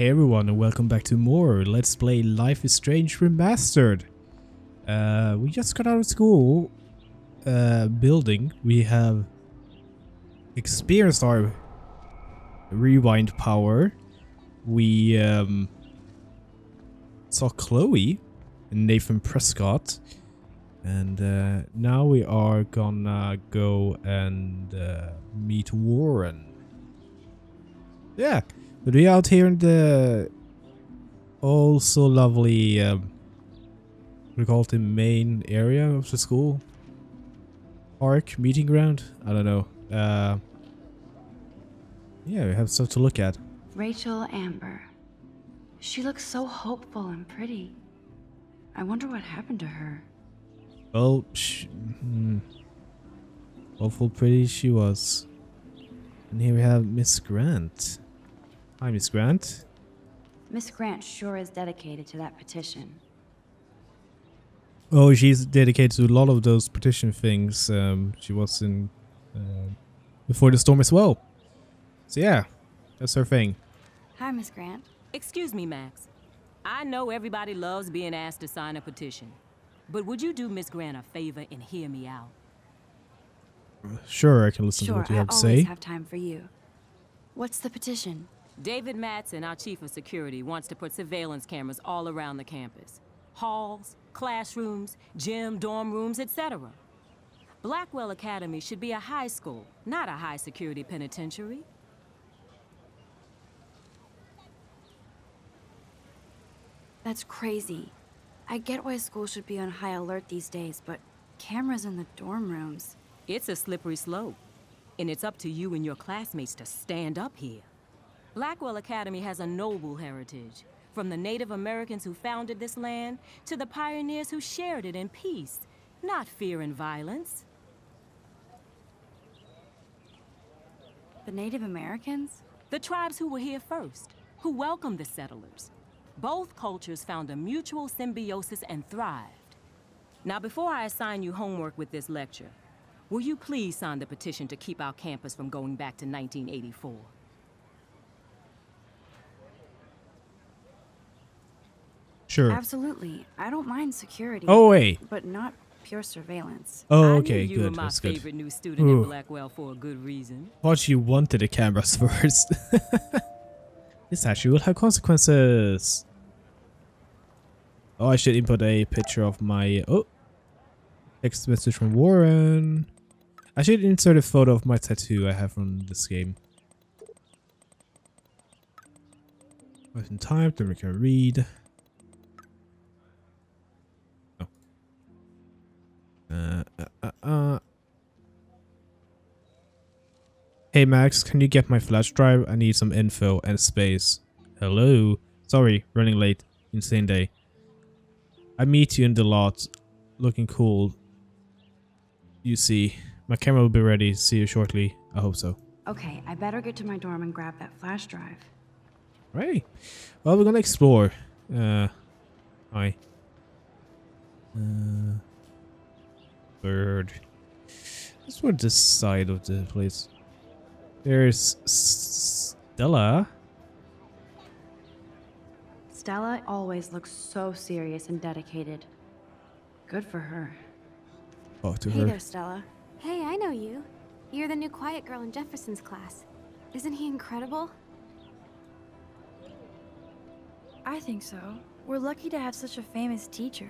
Hey everyone and welcome back to more Let's Play Life is Strange Remastered. Uh, we just got out of school uh, building. We have experienced our rewind power. We um, saw Chloe and Nathan Prescott. And uh, now we are gonna go and uh, meet Warren. Yeah, but we are out here in the also lovely, um, we call it the main area of the school park meeting ground. I don't know. Uh, yeah, we have stuff to look at. Rachel Amber. She looks so hopeful and pretty. I wonder what happened to her. Well, sh hmm. awful pretty she was. And here we have Miss Grant. Hi, Miss Grant. Miss Grant sure is dedicated to that petition. Oh, she's dedicated to a lot of those petition things. Um, she was in uh, before the storm as well. So yeah, that's her thing. Hi, Miss Grant. Excuse me, Max. I know everybody loves being asked to sign a petition. But would you do Miss Grant a favor and hear me out? Sure, I can listen sure, to what you I have to say. Sure, I always say. have time for you. What's the petition? David Madsen, our chief of security, wants to put surveillance cameras all around the campus. Halls, classrooms, gym, dorm rooms, etc. Blackwell Academy should be a high school, not a high security penitentiary. That's crazy. I get why schools should be on high alert these days, but cameras in the dorm rooms. It's a slippery slope. And it's up to you and your classmates to stand up here. Blackwell Academy has a noble heritage. From the Native Americans who founded this land to the pioneers who shared it in peace, not fear and violence. The Native Americans? The tribes who were here first, who welcomed the settlers. Both cultures found a mutual symbiosis and thrived. Now, before I assign you homework with this lecture, will you please sign the petition to keep our campus from going back to 1984? Sure. Absolutely. I don't mind security. Oh wait. But not pure surveillance. Oh, I okay, knew you were good. my That's good. favorite new student Ooh. at Blackwell for a good reason. Thought you wanted the cameras first. this actually will have consequences. Oh, I should input a picture of my oh text message from Warren. I should insert a photo of my tattoo I have from this game. Write in time, then we can read. Hey Max, can you get my flash drive? I need some info and space. Hello? Sorry, running late. Insane day. I meet you in the lot. Looking cool. You see. My camera will be ready. See you shortly. I hope so. Okay, I better get to my dorm and grab that flash drive. Right. Well, we're gonna explore. Uh, hi. Uh, bird. Let's go this side of the place. There's Stella. Stella always looks so serious and dedicated. Good for her. Talk to Hey her. there, Stella. Hey, I know you. You're the new quiet girl in Jefferson's class. Isn't he incredible? I think so. We're lucky to have such a famous teacher.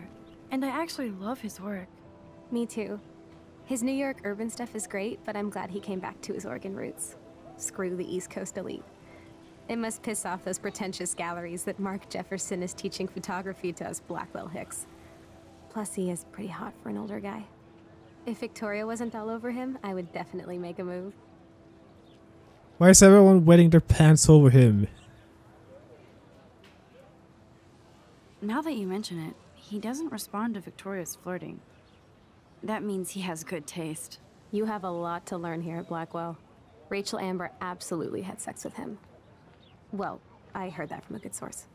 And I actually love his work. Me too. His New York urban stuff is great, but I'm glad he came back to his Oregon roots. Screw the East Coast elite. It must piss off those pretentious galleries that Mark Jefferson is teaching photography to us Blackwell Hicks. Plus, he is pretty hot for an older guy. If Victoria wasn't all over him, I would definitely make a move. Why is everyone wetting their pants over him? Now that you mention it, he doesn't respond to Victoria's flirting. That means he has good taste. You have a lot to learn here at Blackwell. Rachel Amber absolutely had sex with him. Well, I heard that from a good source.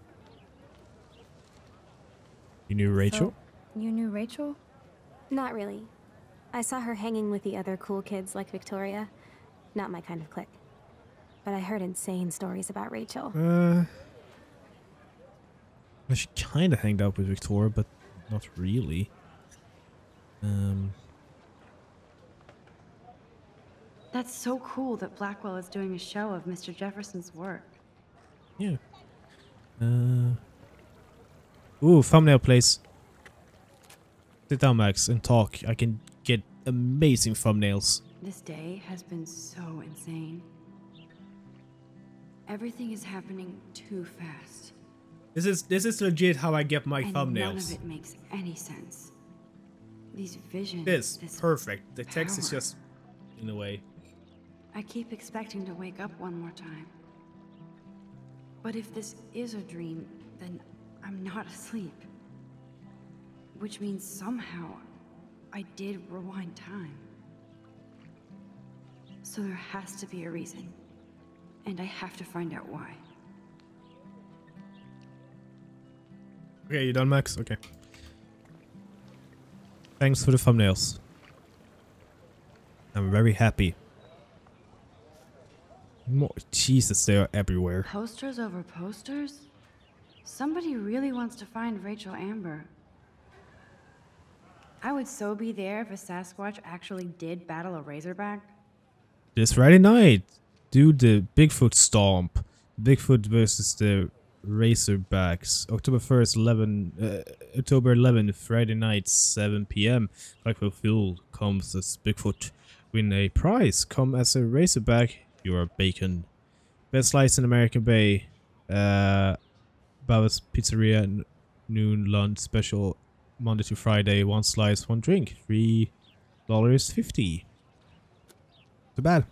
You knew Rachel? So, you knew Rachel? Not really. I saw her hanging with the other cool kids like Victoria. Not my kind of clique. But I heard insane stories about Rachel. Uh, she kind of hanged out with Victoria, but not really. Um, That's so cool that Blackwell is doing a show of Mr. Jefferson's work. yeah. Uh, ooh, thumbnail place. Sit down, Max, and talk. I can get amazing thumbnails. This day has been so insane. Everything is happening too fast. This is this is legit how I get my and none of it makes any sense. These visions. This this perfect. The text is just in a way. I keep expecting to wake up one more time. But if this is a dream, then I'm not asleep. Which means somehow I did rewind time. So there has to be a reason. And I have to find out why. Okay, you done, Max? Okay. Thanks for the thumbnails. I'm very happy. More Jesus, they are everywhere. Posters over posters? Somebody really wants to find Rachel Amber. I would so be there if a Sasquatch actually did battle a Razorback. This Friday night, do the Bigfoot stomp. Bigfoot versus the Razorbacks. October 1st, 11, uh, October 11th, Friday night, 7 p.m. Blackwell Field comes as Bigfoot. Win a prize. Come as a Razorback. You are bacon. Best slice in Arcadia Bay. Uh, Baba's Pizzeria noon lunch special Monday to Friday. One slice, one drink. Three dollars fifty. Too bad.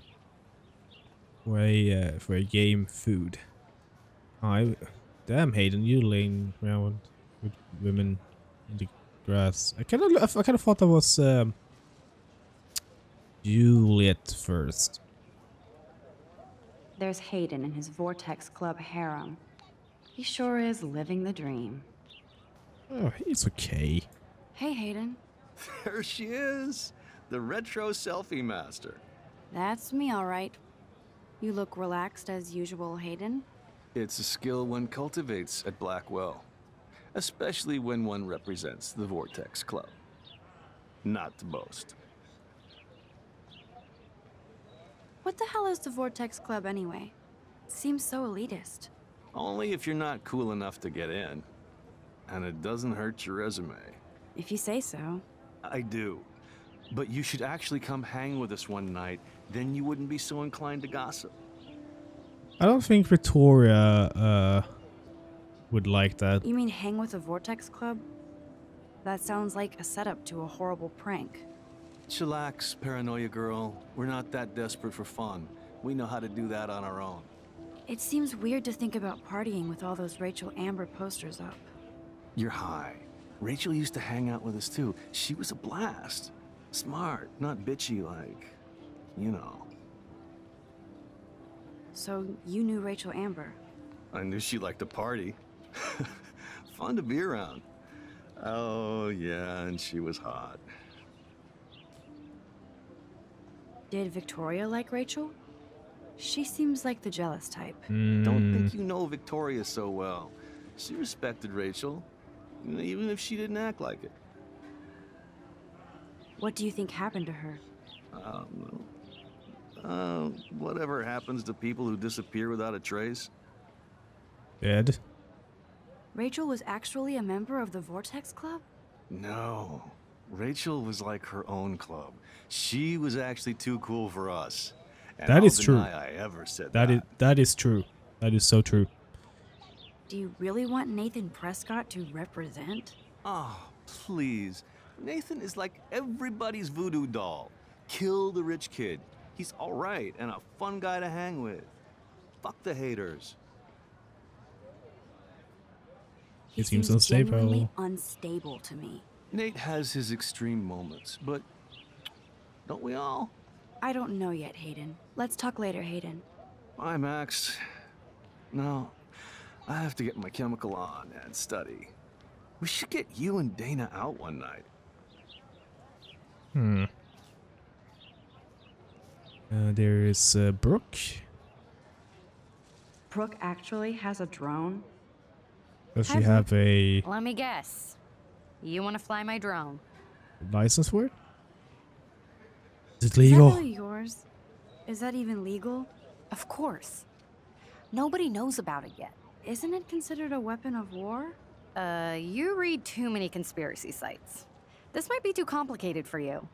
For a uh, for a game food. I damn Hayden, you laying around with women in the grass. I kind of I kind of thought that was um, Juliet first. There's Hayden in his Vortex Club harem. He sure is living the dream. Oh, he's okay. Hey, Hayden. There she is, the retro selfie master. That's me, all right. You look relaxed as usual, Hayden. It's a skill one cultivates at Blackwell, especially when one represents the Vortex Club. Not to boast. What the hell is the Vortex Club anyway? Seems so elitist. Only if you're not cool enough to get in. And it doesn't hurt your resume. If you say so. I do. But you should actually come hang with us one night, then you wouldn't be so inclined to gossip. I don't think Victoria uh would like that. You mean hang with the Vortex Club? That sounds like a setup to a horrible prank. Chillax, paranoia girl. We're not that desperate for fun. We know how to do that on our own. It seems weird to think about partying with all those Rachel Amber posters up. You're high. Rachel used to hang out with us too. She was a blast. Smart, not bitchy like, you know. So you knew Rachel Amber. I knew she liked to party. Fun to be around. Oh, yeah, and she was hot. Did Victoria like Rachel? She seems like the jealous type. Don't Mm, think you know Victoria so well. She respected Rachel, even if she didn't act like it. What do you think happened to her? I don't. Uh, whatever happens to people who disappear without a trace? dead. Rachel was actually a member of the Vortex Club? No. Rachel was like her own club. She was actually too cool for us. And That I'll is true. I ever said That is that is true. That is so true. Do you really want Nathan Prescott to represent? Oh, please. Nathan is like everybody's voodoo doll. Kill the rich kid. He's all right and a fun guy to hang with. Fuck the haters. He It seems unstable. genuinely unstable to me. Nate has his extreme moments, but don't we all? I don't know yet, Hayden. Let's talk later, Hayden. Bye, Max. No, I have to get my chemical on and study. We should get you and Dana out one night. Hmm. Uh, there is uh, Brooke. Brooke actually has a drone? Does she Have- have a Let me guess. You want to fly my drone? license for it? Is it Is that legal? really yours? Is that even legal? Of course. Nobody knows about it yet. Isn't it considered a weapon of war? Uh, you read too many conspiracy sites. This might be too complicated for you.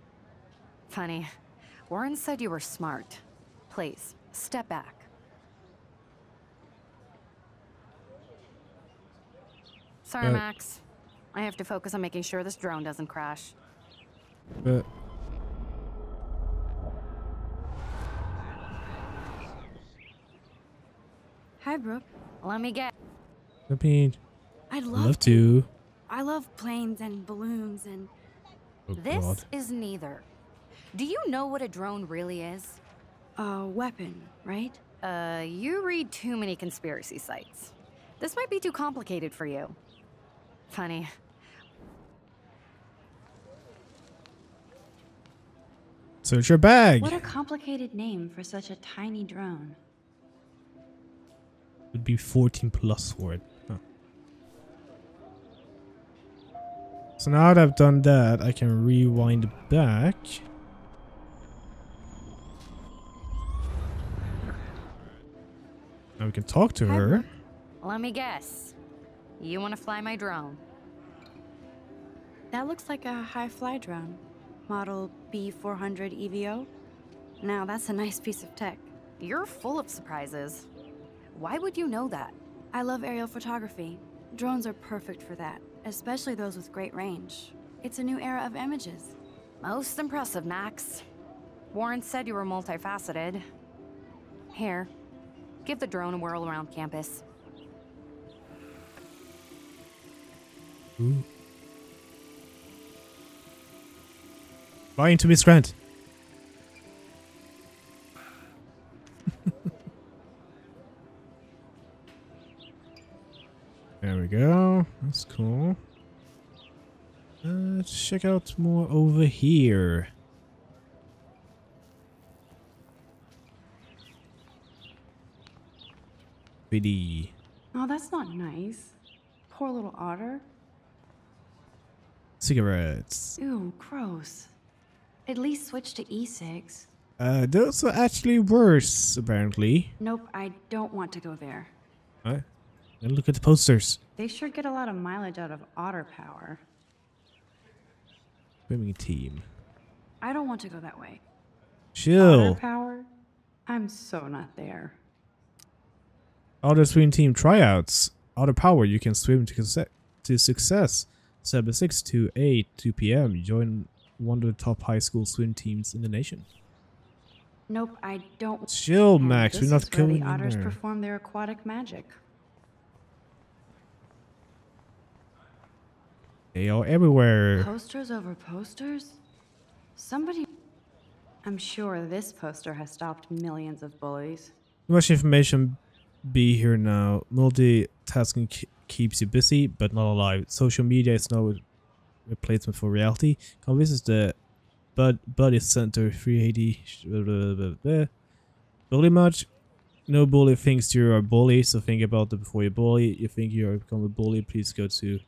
Funny. Warren said you were smart. Please, step back. Sorry, Uh, Max. I have to focus on making sure this drone doesn't crash. But Hi, Brooke. Let me get. I mean, I'd I'd love, love to. I love planes and balloons and Oh This god. is neither. Do you know what a drone really is? a weapon, right? Uh, you read too many conspiracy sites. This might be too complicated for you. Funny. Search your bag. What a complicated name for such a tiny drone. Would be 14 plus for it. Huh. So now that I've done that, I can rewind back. Now we can talk to her. Let me guess. You want to fly my drone? That looks like a high fly drone. Model B400 EVO. Now, that's a nice piece of tech. You're full of surprises. Why would you know that? I love aerial photography. Drones are perfect for that, especially those with great range. It's a new era of images. Most impressive, Max. Warren said you were multifaceted. Here, give the drone a whirl around campus. Ooh. Fly into Miss Grant. there we go. That's cool. Uh, let's check out more over here. Pretty. Oh, that's not nice. Poor little otter. Cigarettes. Ew, gross. At least switch to e-cigs. Uh, those are actually worse, apparently. Nope, I don't want to go there. Alright. And look at the posters. They sure get a lot of mileage out of otter power. Swimming team. I don't want to go that way. Chill. Otter power? I'm so not there. Otter swim team tryouts. Otter power, you can swim to, to success. 7 6 to 8 2 p.m. Join one of the top high school swim teams in the nation. Nope, I don't. Chill, Max. We're not is where the otters there. perform their aquatic magic. They are everywhere. Posters over posters? Somebody. I'm sure this poster has stopped millions of bullies. Too much information be here now. Multitasking keeps you busy, but not alive. Social media is no replacement for reality. Visit the Bud Buddy Center 380. blah, blah, blah, blah. Bully much? No bully thinks you're a bully, so think about it before you bully. You think you're become a bully, please go to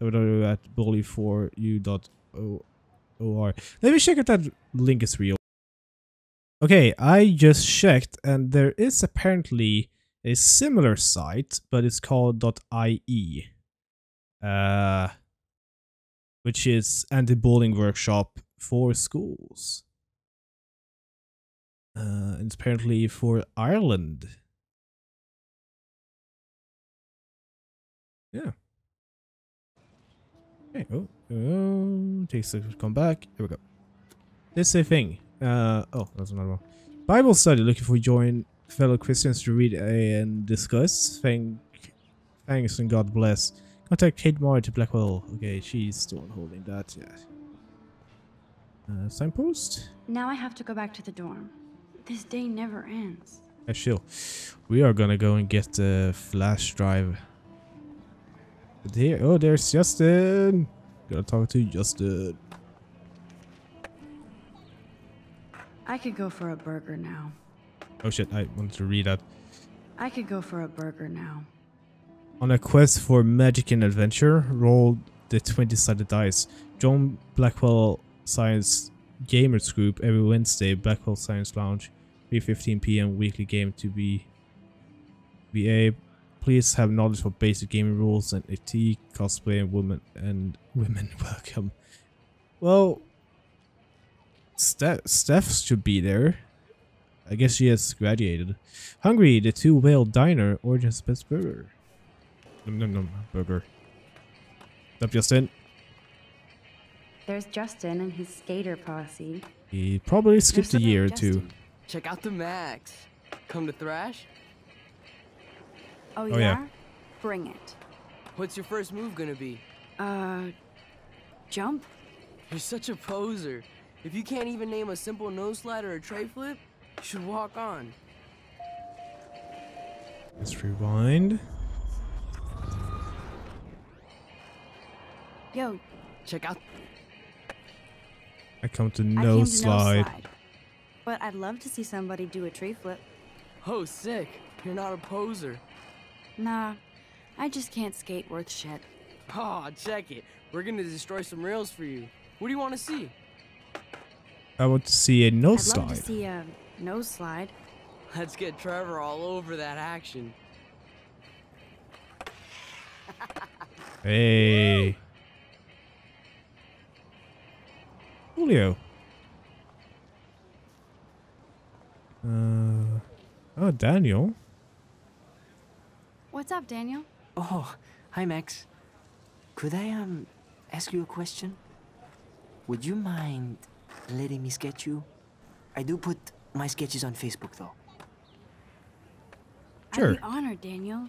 www.bully4u.or. Let me check if that link is real. Okay, I just checked, and there is apparently a similar site, but it's called .ie, uh, which is anti-bullying workshop for schools. Uh, it's apparently for Ireland. Yeah. Okay. Oh, oh, takes a come back. Here we go. This is a thing. Uh, oh, that's another one. Bible study looking for join fellow Christians to read and discuss. Thank, thanks and God bless. Contact Kate Moore to Blackwell. Okay, she's still holding that. Yeah. Uh, signpost. Now I have to go back to the dorm. This day never ends. Yeah, chill. We are gonna go and get the flash drive. But here, oh, there's Justin. Gotta talk to Justin. I could go for a burger now. Oh shit, I wanted to read that. I could go for a burger now. On a quest for magic and adventure, roll the 20-sided dice. Join Blackwell Science Gamers Group every Wednesday, Blackwell Science Lounge, 3.15 p.m. weekly game to be VA. Please have knowledge for basic gaming rules and AT, cosplay and women and women welcome. Well, Steph, Steph should be there. I guess she has graduated. Hungry, the two whale diner, Oregon's best burger. Nom nom nom, burger. What's up, Justin? There's Justin and his skater posse. He probably skipped a year or two. Check out the Max. Come to Thrash? Oh, yeah? yeah? Bring it. What's your first move gonna be? Uh, jump? You're such a poser. If you can't even name a simple nose slide or a tre flip, you should walk on. Let's rewind. Yo, Check out. I come to I no came to slide. no slide. But I'd love to see somebody do a tree flip. Oh, sick. You're not a poser. Nah, I just can't skate worth shit. Aw, check it. We're gonna destroy some rails for you. What do you want to see? I want to see a no I'd slide. love to see a nose slide. Let's get Trevor all over that action. Hey. Julio. Uh, oh, Daniel. What's up, Daniel? Oh, hi Max. Could I um ask you a question? Would you mind letting me sketch you? I do put my sketches on Facebook though. Sure. I'd be honored, Daniel.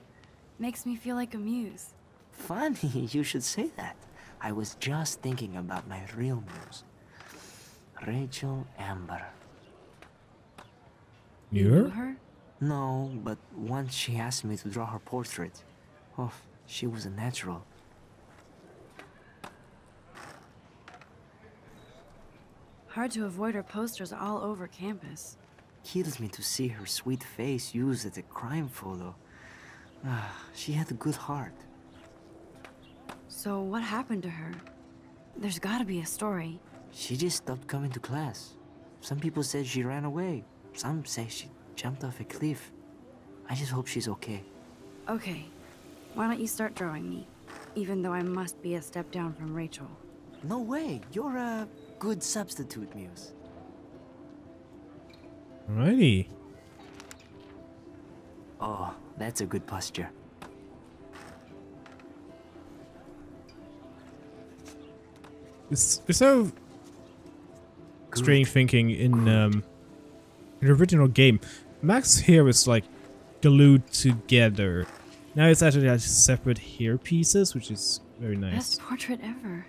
Makes me feel like a muse. Funny, you should say that. I was just thinking about my real muse. Rachel Amber. You You're? knew her? No, but once she asked me to draw her portrait. Oh, she was a natural. Hard to avoid her posters all over campus. Kills me to see her sweet face used as a crime photo. Ah, she had a good heart. So what happened to her? There's gotta be a story. She just stopped coming to class. Some people said she ran away. Some say she jumped off a cliff. I just hope she's okay. Okay, why don't you start drawing me? Even though I must be a step down from Rachel. No way, you're a good substitute, Muse. Alrighty. Oh, that's a good posture. It's, it's so strange thinking in um in the original game. Max hair is like glued together. Now it's actually like separate hair pieces, which is very nice. Best portrait ever.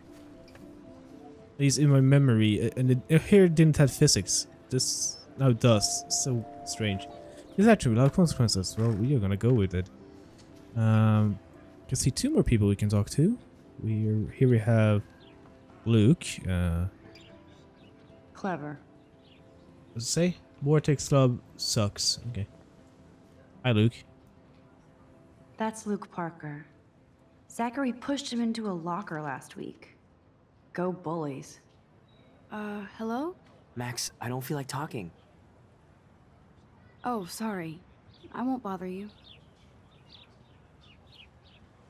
At least in my memory, uh, and the the hair didn't have physics. This now it does. So strange. Is that true? Without consequences. Well, we are gonna go with it. Um, can see two more people we can talk to. We are, here we have Luke. Uh, Clever. What's it say? Vortex Club sucks. Okay. Hi, Luke. That's Luke Parker. Zachary pushed him into a locker last week. Go bullies. Uh, hello? Max, I don't feel like talking. Oh, sorry. I won't bother you.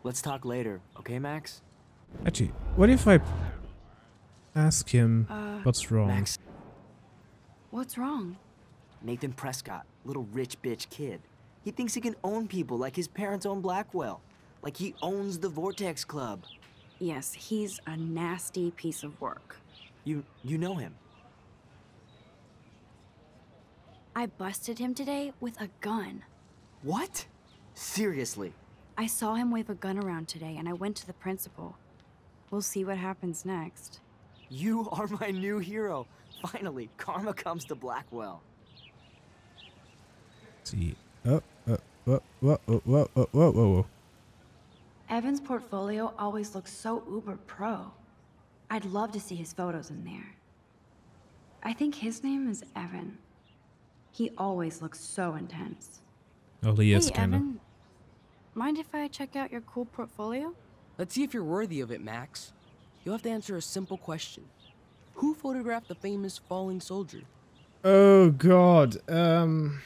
Let's talk later, okay, Max? Actually, what if I ask him Uh, what's wrong? Max, What's wrong? Nathan Prescott, little rich bitch kid. He thinks he can own people like his parents own Blackwell. Like he owns the Vortex Club. Yes, he's a nasty piece of work. You you know him. I busted him today with a gun. What? Seriously? I saw him wave a gun around today and I went to the principal. We'll see what happens next. You are my new hero. Finally, karma comes to Blackwell. Let's see. Oh, uh, whoa, whoa, whoa, whoa, whoa, whoa, whoa. Evan's portfolio always looks so uber pro. I'd love to see his photos in there. I think his name is Evan. He always looks so intense. Oh, he is hey, kind of. Evan. mind if I check out your cool portfolio? Let's see if you're worthy of it, Max. You'll have to answer a simple question. Who photographed the famous falling soldier? Oh god. Um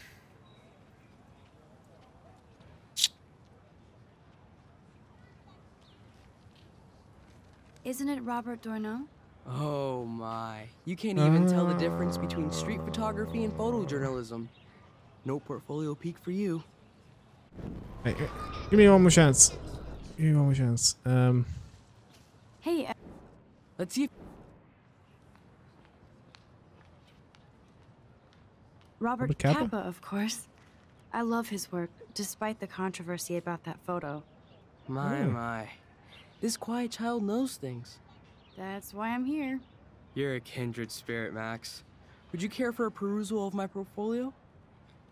Isn't it Robert Doisneau? Oh my. You can't even tell the difference between street photography and photojournalism. No portfolio peak for you. hey, hey, give me one more chance. Give me one more chance. Um Hey, uh, Let's see if Robert, Robert Capa? Capa, of course. I love his work, despite the controversy about that photo. My, Oh. my. This quiet child knows things. That's why I'm here. You're a kindred spirit, Max. Would you care for a perusal of my portfolio?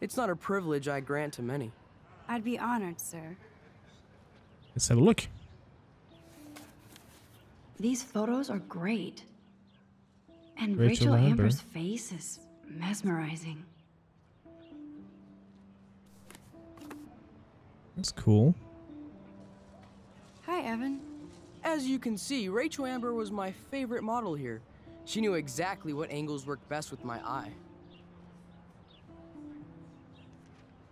It's not a privilege I grant to many. I'd be honored, sir. let's have a look. These photos are great. And Rachel Rachel, Amber. Amber's face is mesmerizing. That's cool. Hi, Evan. As you can see, Rachel Amber was my favorite model here. She knew exactly what angles worked best with my eye.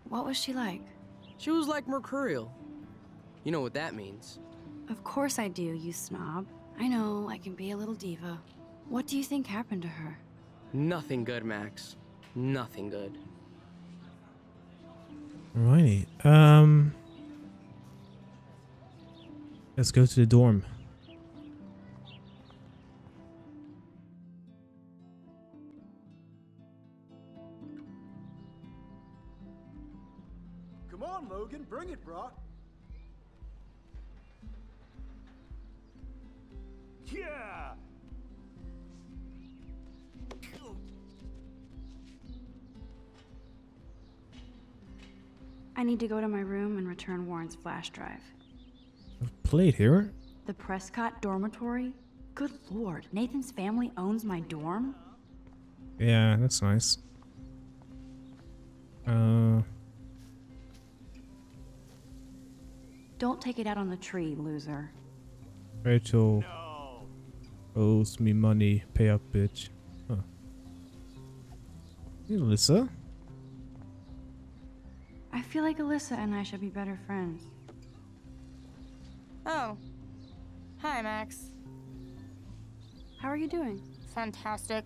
What was she like? She was like mercurial. You know what that means. Of course I do, you snob. I know, I can be a little diva. What do you think happened to her? Nothing good, Max. Nothing good. Alrighty. Um Let's go to the dorm. Come on, Logan, bring it, Brock. Yeah! I need to go to my room and return Warren's flash drive. Played here. The Prescott dormitory? Good lord, Nathan's family owns my dorm? Yeah, that's nice. Uh Don't take it out on the tree, loser. Rachel owes me money. Pay up, bitch. Huh. Hey, Alyssa. I feel like Alyssa and I should be better friends. Oh. Hi, Max. How are you doing? Fantastic.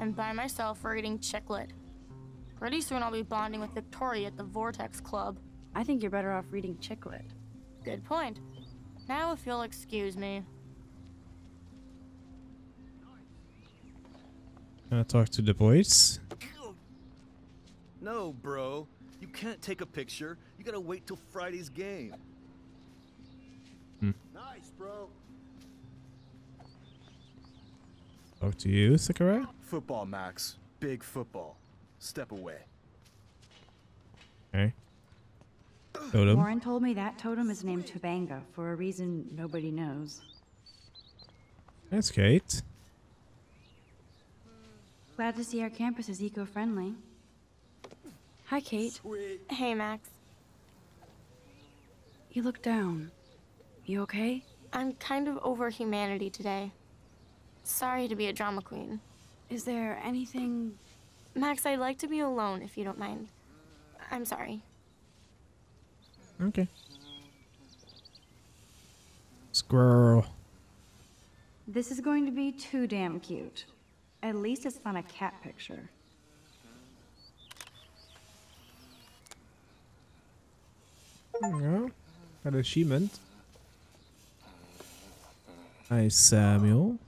I'm by myself reading Chicklet. Pretty soon I'll be bonding with Victoria at the Vortex Club. I think you're better off reading Chicklet. Good point. Now if you'll excuse me. Can I talk to the boys? No, bro. You can't take a picture. You gotta wait till Friday's game. Nice, bro. Talk to you, Sakura? Football, Max. Big football. Step away. Okay. Totem. Warren told me that totem is named Tobanga for a reason nobody knows. That's Kate. Glad to see our campus is eco-friendly. Hi, Kate. Hey, Max. You look down. You okay? I'm kind of over humanity today. Sorry to be a drama queen. Is there anything... Max, I'd like to be alone if you don't mind. I'm sorry. Okay. Squirrel. This is going to be too damn cute. At least it's not a cat picture. There you go. Got achievement. Hi, Samuel.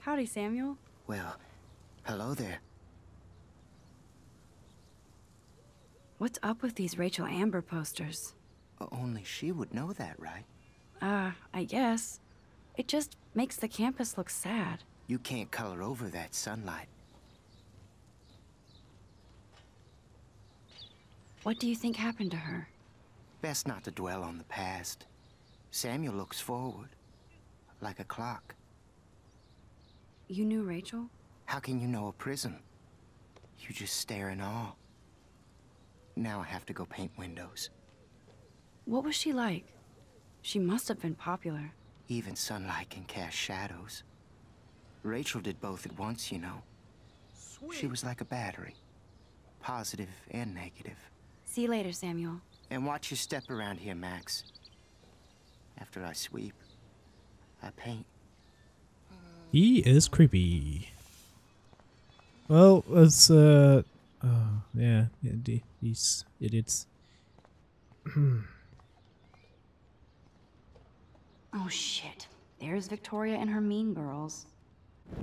Howdy, Samuel. Well, hello there. What's up with these Rachel Amber posters? Only she would know that, right? Uh, I guess. It just makes the campus look sad. You can't color over that sunlight. What do you think happened to her? Best not to dwell on the past. Samuel looks forward, like a clock. You knew Rachel? How can you know a prison? You just stare in awe. Now I have to go paint windows. What was she like? She must have been popular. Even sunlight can cast shadows. Rachel did both at once, you know. Sweet. She was like a battery. Positive and negative. See you later, Samuel. And watch your step around here, Max. After I sweep, I paint. He is creepy. Well, it's uh, oh yeah, yeah the, these idiots. Oh shit. There's Victoria and her mean girls.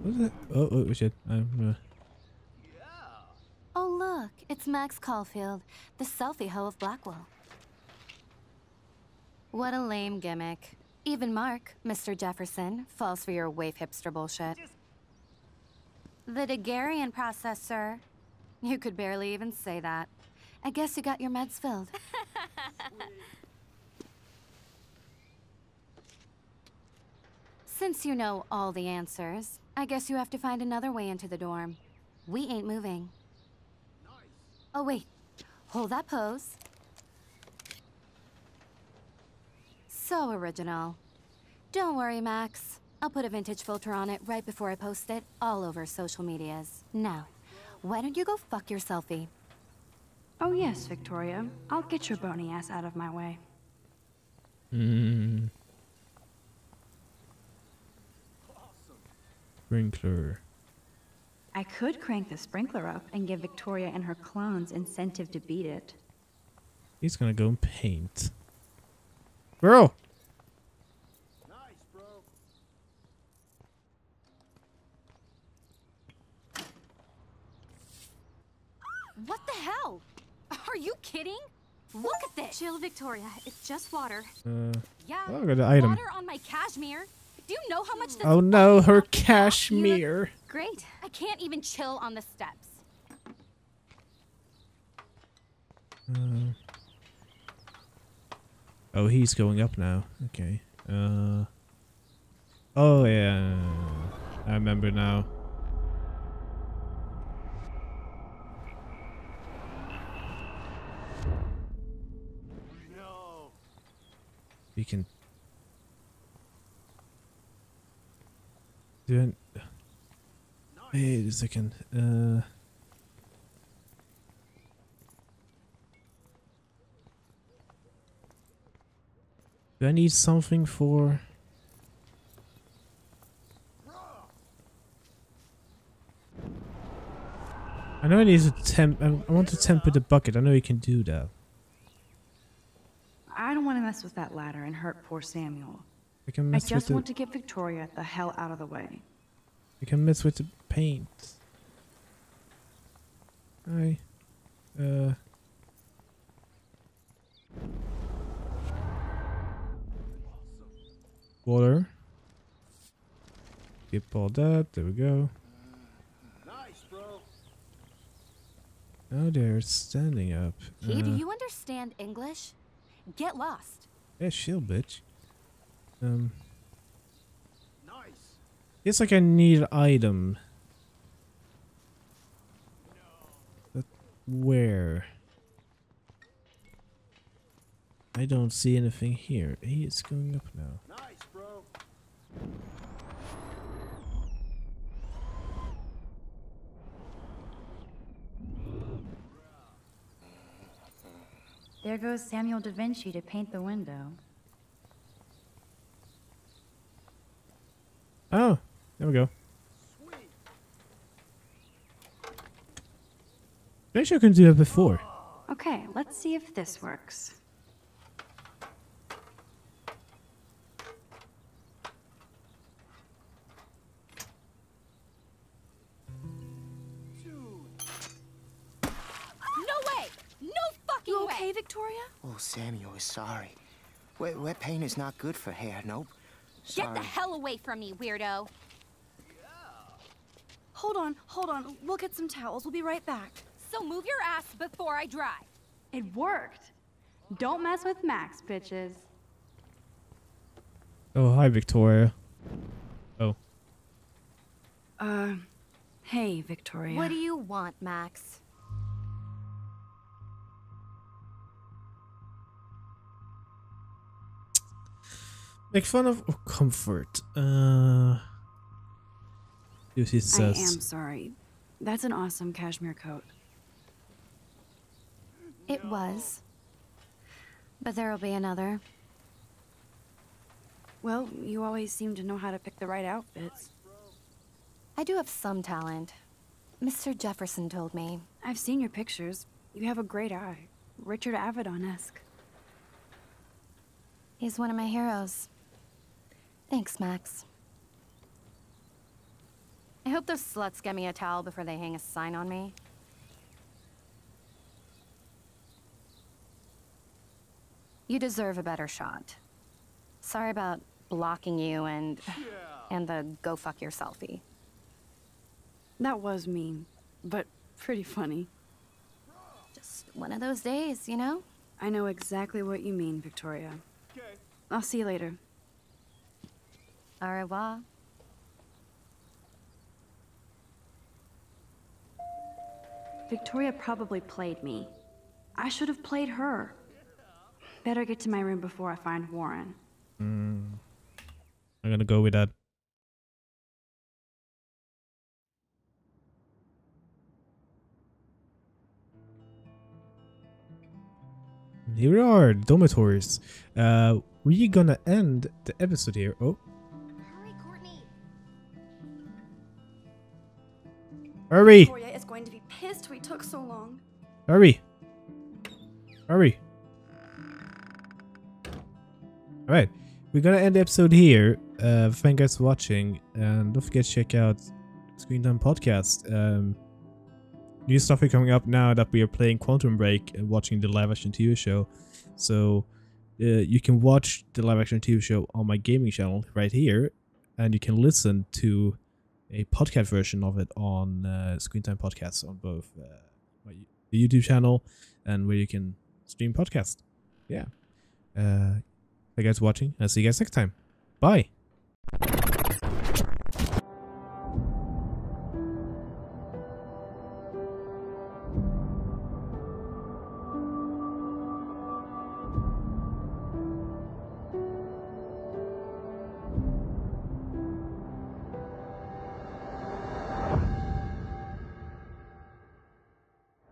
What's that? Oh, oh shit! I'm. Uh, Oh, look, it's Max Caulfield, the selfie hoe of Blackwell. What a lame gimmick. Even Mark, Mr. Jefferson, falls for your waif hipster bullshit. The Daguerrean process, sir. You could barely even say that. I guess you got your meds filled. Since you know all the answers, I guess you have to find another way into the dorm. We ain't moving. Oh, wait. Hold that pose. So original. Don't worry, Max. I'll put a vintage filter on it right before I post it all over social medias. Now, why don't you go fuck your selfie? Oh yes, Victoria. I'll get your bony ass out of my way. mm. Sprinkler. I could crank the sprinkler up and give Victoria and her clones incentive to beat it. He's gonna go and paint. Bro! Nice, bro. What the hell? Are you kidding? Look at this. Chill, Victoria. It's just water. Uh, Yeah. oh, I got the item. Water on my cashmere. Do you know how much this Oh no, her cashmere. Great. I can't even chill on the steps. Uh, oh, he's going up now. Okay. Uh. Oh yeah, I remember now. We can do it. Wait a second. Uh. Do I need something for... I know I need to temp... I I want to temper the bucket. I know you can do that. I don't want to mess with that ladder and hurt poor Samuel. I can I mess with just the... want to get Victoria the hell out of the way. I can mess with the paint. Hi. Uh... Water. Get all that. There we go. Nice, bro. Now they're standing up. Hey, do Uh, you understand English? Get lost. Yeah, shield, bitch. Um. Nice. It's like I need an item. But where? I don't see anything here. He is going up now. Nice, There goes Samuel da Vinci to paint the window. Oh, there we go. Pretty sure I couldn't do that before. Okay, let's see if this works. Samuel is sorry. Wet, wet paint is not good for hair, nope. Get the hell away from me, weirdo. Hold on, hold on. We'll get some towels. We'll be right back. So move your ass before I dry. It worked. Don't mess with Max, bitches. Oh, hi, Victoria. Oh. Uh, hey, Victoria. What do you want, Max? Make fun of or comfort. Uh, Lucy I am sorry. That's an awesome cashmere coat. It was. But there'll be another. Well, you always seem to know how to pick the right outfits. I do have some talent. Mr. Jefferson told me. I've seen your pictures. You have a great eye. Richard Avedon-esque. He's one of my heroes. Thanks, Max. I hope those sluts get me a towel before they hang a sign on me. You deserve a better shot. Sorry about blocking you and... and the go fuck your selfie. That was mean, but pretty funny. Just one of those days, you know? I know exactly what you mean, Victoria. I'll see you later. Au revoir. Victoria probably played me. I should have played her. Better get to my room before I find Warren. Mm, I'm gonna go with that. Here we are, dormitories. Uh, we're gonna end the episode here. Oh, hurry, Victoria is going to be pissed we took so long. hurry, hurry. All right, we're gonna end the episode here. Uh, thank you guys for watching, and don't forget to check out Screen Time Podcast. Um, new stuff is coming up now that we are playing Quantum Break and watching the live action TV show. So uh, you can watch the live action TV show on my gaming channel right here, and you can listen to a podcast version of it on uh, Screen Time Podcasts on both uh, the YouTube channel and where you can stream podcast. Yeah. Uh, thank you guys for watching. I'll see you guys next time. Bye.